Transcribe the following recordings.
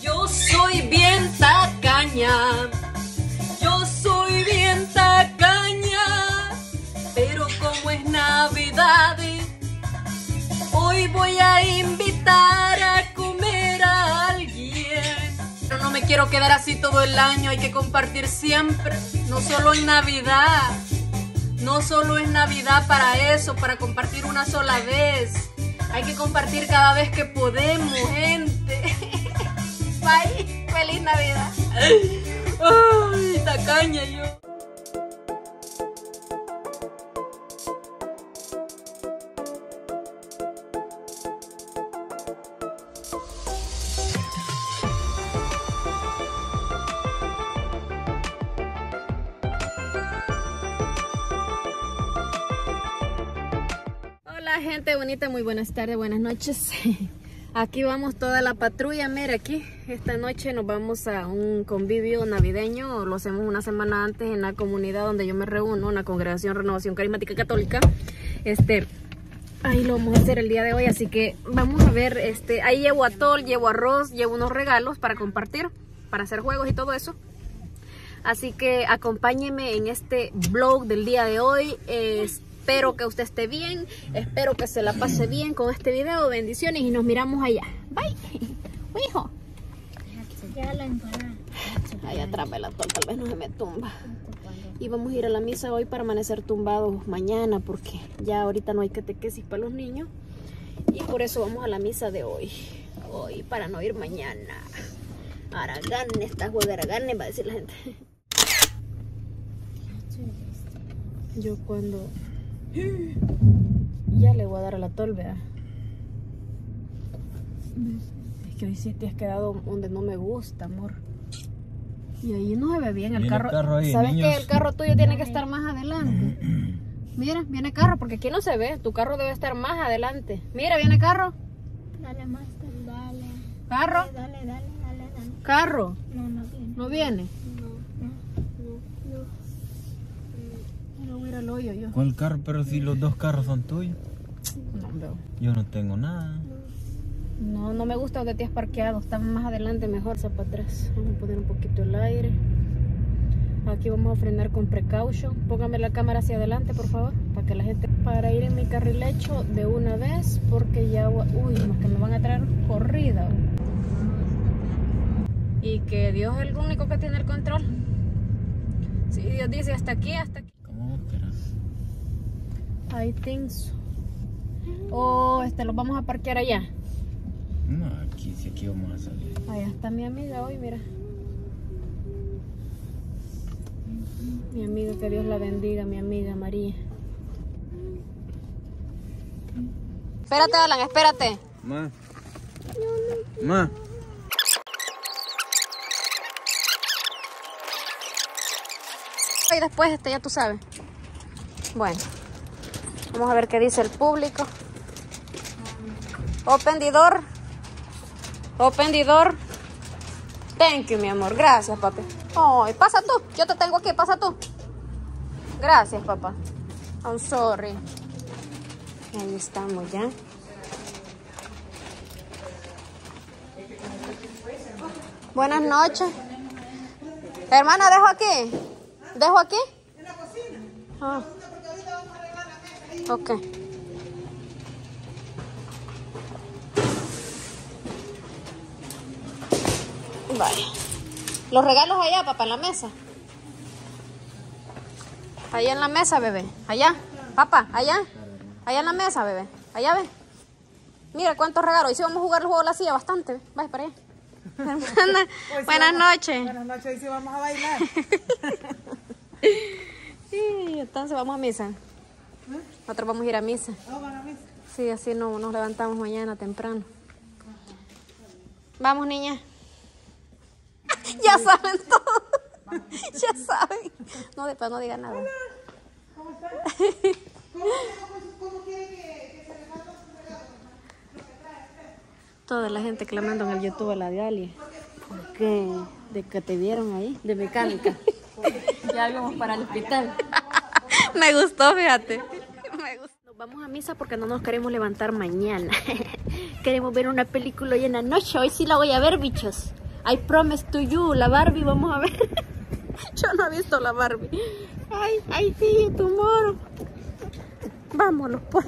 Yo soy bien tacaña, yo soy bien tacaña, pero como es Navidad, hoy voy a invitar a comer a alguien. Pero no me quiero quedar así todo el año, hay que compartir siempre, no solo en Navidad. No solo es Navidad para eso, para compartir una sola vez. Hay que compartir cada vez que podemos, gente. Bye. Feliz Navidad. Ay, tacaña yo. Bonita, muy buenas tardes, buenas noches. Aquí vamos toda la patrulla, mira aquí. Esta noche nos vamos a un convivio navideño, lo hacemos una semana antes en la comunidad donde yo me reúno, una congregación Renovación Carismática Católica. Este, ahí lo vamos a hacer el día de hoy, así que vamos a ver, este, ahí llevo atol, llevo arroz, llevo unos regalos para compartir, para hacer juegos y todo eso. Así que acompáñenme en este vlog del día de hoy. Eh, espero que usted esté bien. Espero que se la pase bien con este video. Bendiciones y nos miramos allá. Bye. Hijo. Ya la empanada. Allá atrás me la tal vez no se me tumba. Y vamos a ir a la misa hoy para amanecer tumbados mañana porque ya ahorita no hay catequesis para los niños. Y por eso vamos a la misa de hoy. Hoy para no ir mañana. Aragán, esta juega Aragán, va a decir la gente. Yo cuando... Ya le voy a dar a la tolvea. Es que hoy sí te has quedado donde no me gusta, amor. Y ahí no se ve bien el Viene carro. carro ahí, ¿Sabes niños. que el carro tuyo tiene que estar más adelante? Mira, viene carro, porque aquí no se ve. Tu carro debe estar más adelante. Mira, viene carro. Dale más, dale. Carro. Dale, dale, dale, dale. Carro. No, no viene. No viene. No, no, no. Al hoyo yo. ¿Cuál carro? Pero si los dos carros son tuyos. No veo. Yo no tengo nada. No, no me gusta donde te has parqueado. Está más adelante, mejor. Está para atrás. Vamos a poner un poquito el aire. Aquí vamos a frenar con precaution. Póngame la cámara hacia adelante, por favor. Para que la gente... Para ir en mi carrilecho de una vez. Porque ya... Uy, más que me van a traer corrida. Y que Dios es el único que tiene el control. Si Dios dice hasta aquí, hasta aquí. I think so. O este, los vamos a parquear allá. No, aquí, si aquí vamos a salir. Allá está mi amiga hoy, mira. Mi amiga, que Dios la bendiga, mi amiga María. Espérate, Alan, espérate. Ma. Ma. Y después, este, ya tú sabes. Bueno, vamos a ver qué dice el público. Door. Open the door. Thank you, mi amor. Gracias, papi. Ay, pasa tú. Yo te tengo aquí. Pasa tú. Gracias, papá. I'm sorry. Ahí estamos ya. Buenas noches. Hermana, dejo aquí. ¿Dejo aquí? En la cocina. Ok. Vale. Los regalos allá, papá, en la mesa. Allá en la mesa, bebé. Allá. Papá, allá. Allá en la mesa, bebé. Allá, ve. Mira cuántos regalos. Y si vamos a jugar el juego de la silla bastante. Vaya para allá. Hermana, buenas noches. Buenas noches, y si vamos a bailar. Sí, entonces vamos a misa. Nosotros vamos a ir a misa. ¿No van a misa? Sí, así no, nos levantamos mañana temprano. Vamos, niña. ya saben todo. ya saben. No, después no digan nada. ¿Cómo están? ¿Cómo, cómo, cómo quiere que, que se reparta su regalo? Toda la gente clamando en el YouTube a la de Ali. ¿Por qué? De que te vieron ahí, de mecánica. ya íbamos para el hospital. Me gustó, fíjate. Me gustó. Nos Vamos a misa porque no nos queremos levantar mañana. queremos ver una película hoy en la noche. Hoy sí la voy a ver, bichos. I promise to you, la Barbie, vamos a ver. Yo no he visto la Barbie. Ay, ay, sí, tu moro. Vámonos, pues.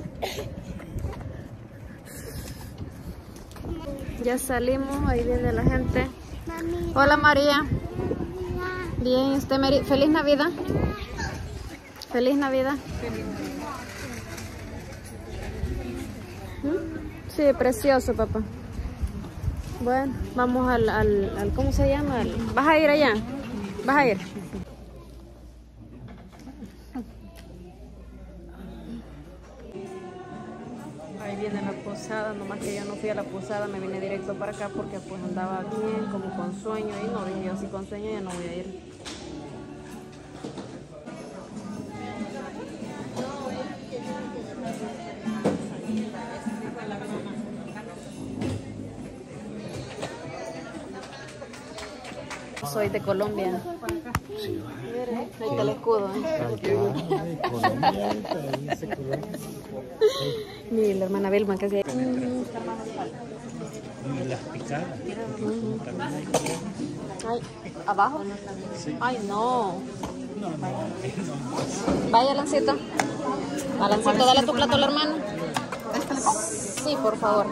Ya salimos, ahí viene la gente. Mami, Hola María. Bien, usted Mari- feliz Navidad. Feliz Navidad. ¿Mm? Sí, precioso, papá. Bueno, vamos al, al, al- ¿cómo se llama? ¿Vas a ir allá? ¿Vas a ir? Ahí viene la posada, nomás que yo no fui a la posada, me vine directo para acá porque pues andaba bien, como con sueño y no dije yo si con sueño ya no voy a ir. Soy de Colombia. Mira, ahí está el escudo. ¿eh? Mira, la hermana Belma que hacía. Ay, ¿abajo? Ay, no. Vaya, Lancito. Alancito, dale tu plato a la hermana. Sí, por favor.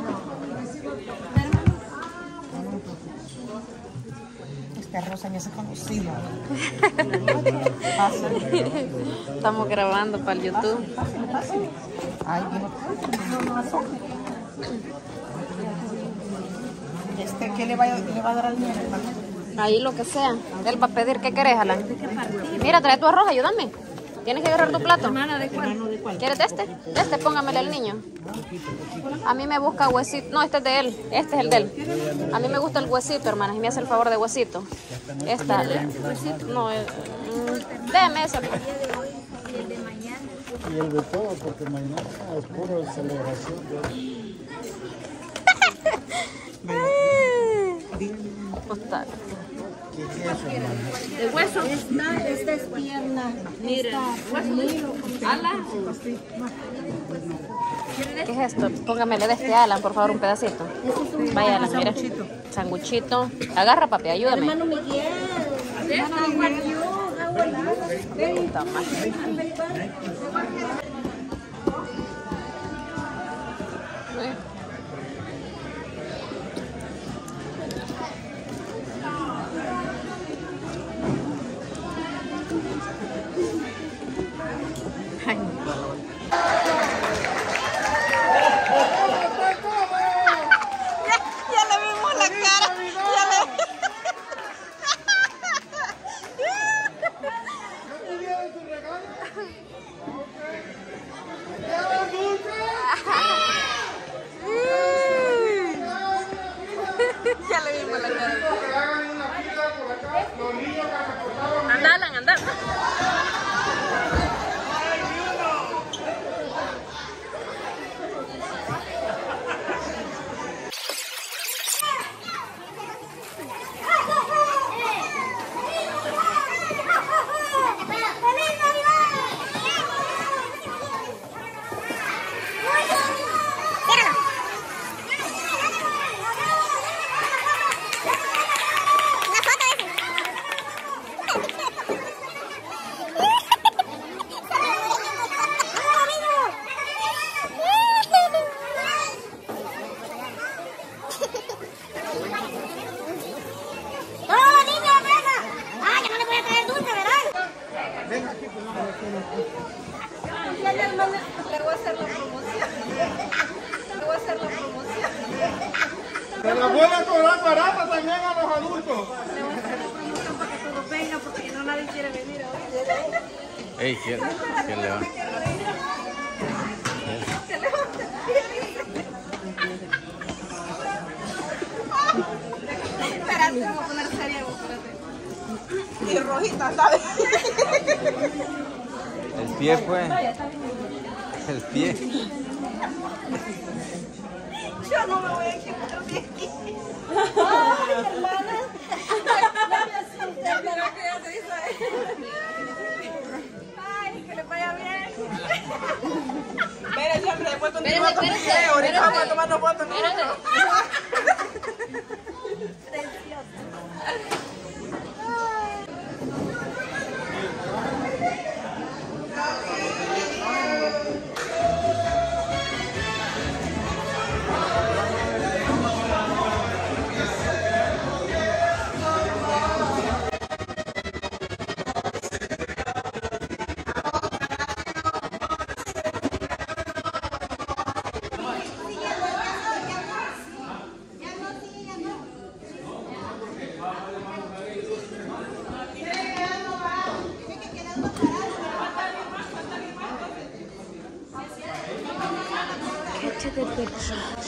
Este arroz se me hace conocido. Estamos grabando para el YouTube. Ay. Este, ¿qué le va, a, le va a dar al niño? Ahí lo que sea. Él va a pedir. ¿Qué querés, Alan? Mira, trae tu arroz, ayúdame. Tienes que agarrar tu plato. ¿Quieres de este? De este, póngamele al niño. A mí me busca huesito. No, este es de él. Este es el de él. A mí me gusta el huesito, hermana. Si me hace el favor de huesito. Esta. No, eh, mm, déme ese. Y el de todo, porque mañana es puro celebración. Pues está. ¿Qué es eso, hermano? Esta, esta es pierna. ¿Qué es esto? Póngamele de este Alan, por favor, un pedacito. Vaya, Alan, mira. Sanguchito. Agarra, papi, ayúdame. Hermano Miguel. Hermano Miguel. El pie, pues. El pie. Yo no me voy a de aquí. Ay, que le vaya bien. Espérense, hombre, después Espérense, con el video. Ahorita vamos tomando fotos. good.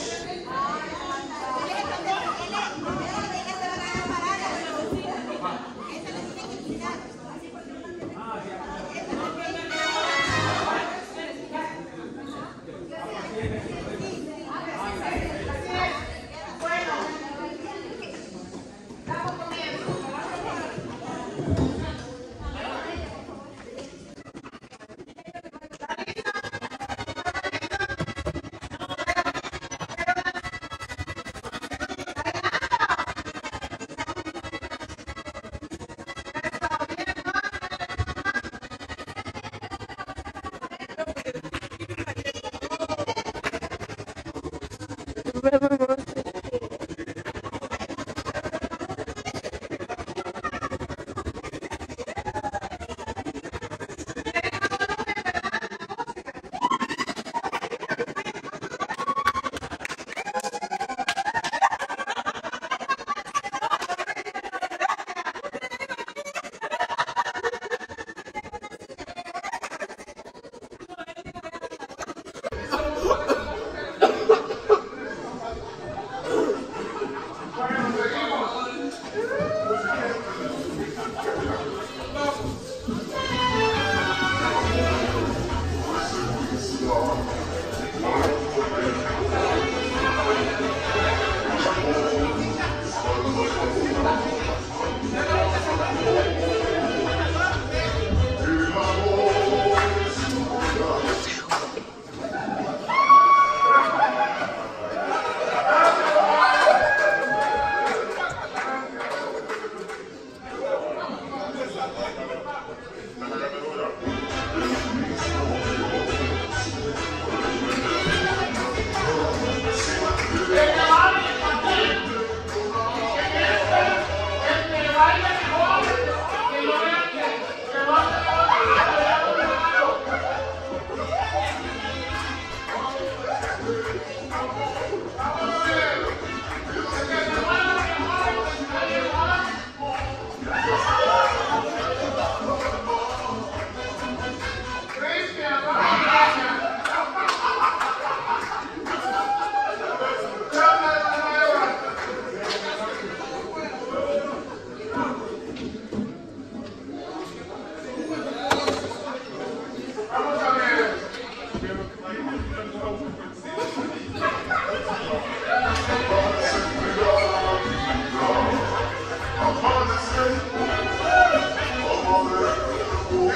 Oh,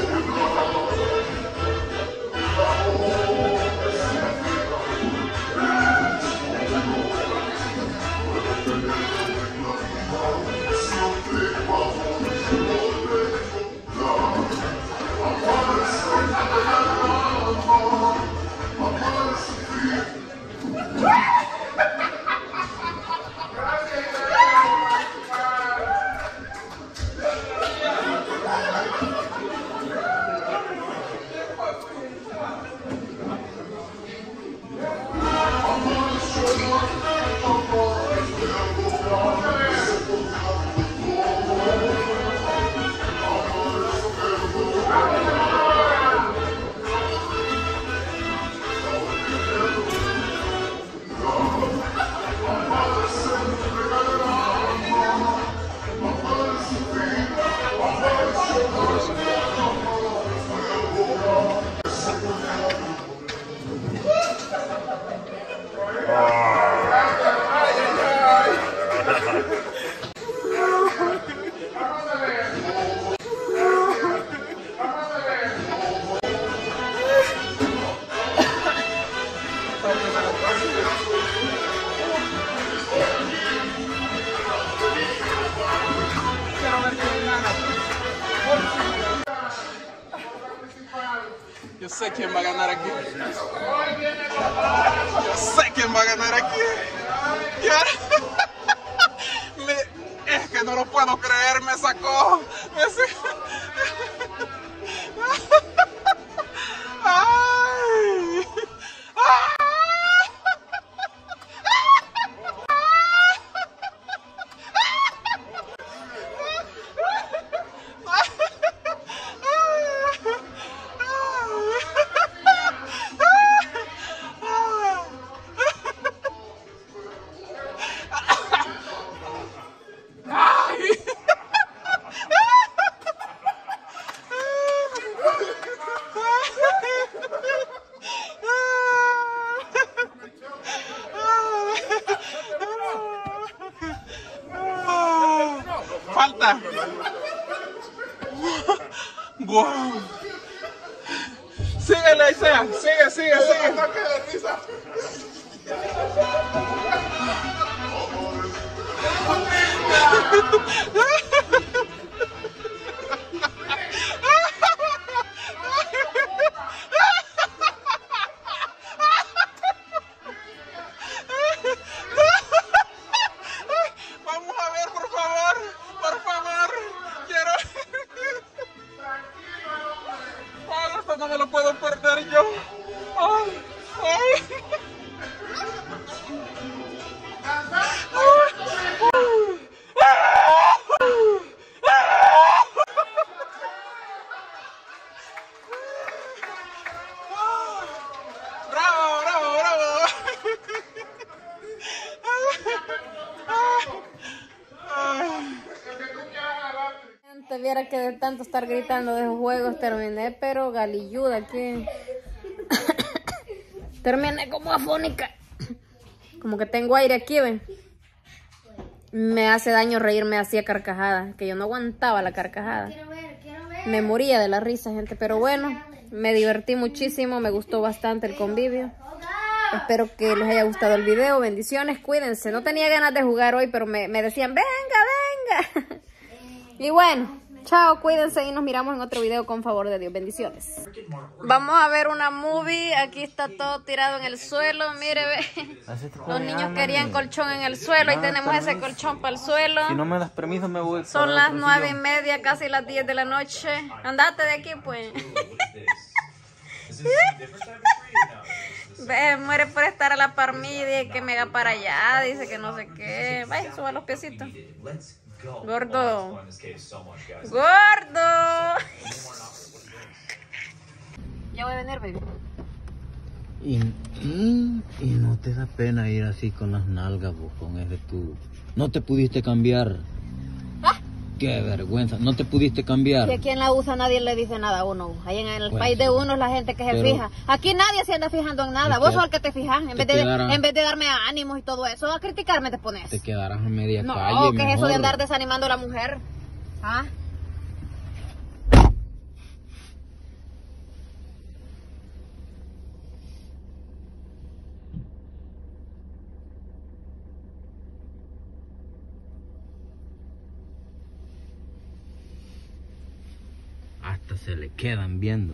my God. Falta. Wow. Síguele, Isaiah. Sigue, sigue, sigue. tanto estar gritando de esos juegos terminé, pero galilluda aquí. terminé como afónica. Como que tengo aire aquí, ven. Me hace daño reírme así a carcajadas, que yo no aguantaba la carcajada. Me moría de la risa, gente, pero bueno, me divertí muchísimo, me gustó bastante el convivio. Espero que les haya gustado el video. Bendiciones, cuídense. No tenía ganas de jugar hoy, pero me, me decían, venga, venga. Y bueno, chao, cuídense y nos miramos en otro video con favor de Dios. Bendiciones. Vamos a ver una movie. Aquí está todo tirado en el suelo. Mire, ve. Los niños querían colchón en el suelo y tenemos ese colchón para el suelo. Si no me das permiso, me voy. Son las nueve y media, casi las diez de la noche. Andate de aquí, pues. Ve, muere por estar a la par mía, dice que me haga para allá, dice que no sé qué. Vaya, suba los piecitos. Gordo. Gordo. Ya voy a venir, baby. Y, y, y no te da pena ir así con las nalgas, vos, con ese tu. No te pudiste cambiar. Qué vergüenza. No te pudiste cambiar. Si aquí en la USA nadie le dice nada a uno. Ahí en el Pues país sí. de uno es la gente que se Pero- fija. Aquí nadie se anda fijando en nada. Vos sos el que te fijas. En te vez, de, quedará- en vez de darme ánimos y todo eso, a criticarme te pones. Te quedarás a media No, calle. ¿qué es eso de andar desanimando a la mujer? ¿Ah? Hasta se le quedan viendo.